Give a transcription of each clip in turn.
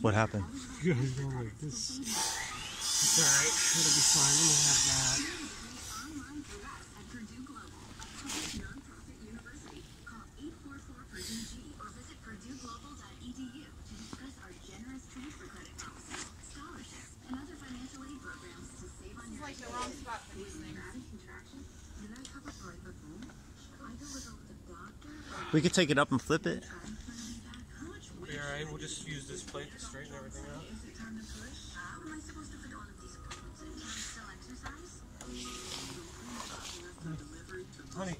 What happened? You guys like this. It's alright. It'll be fine. Have that. Like the wrong spot for these things. We could take it up and flip it. Alright. We'll just use this plate to straighten everything out. Honey,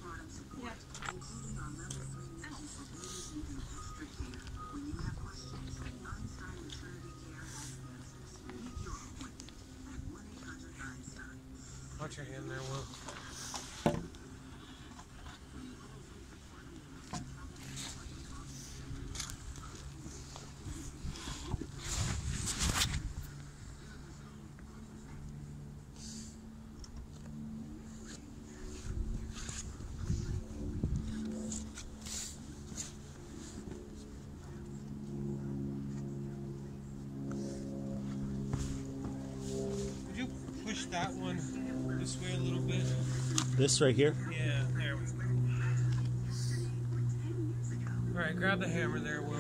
watch your hand there, Will. Push that one this way a little bit? This right here. Yeah, there we go. Alright, grab the hammer there, Will.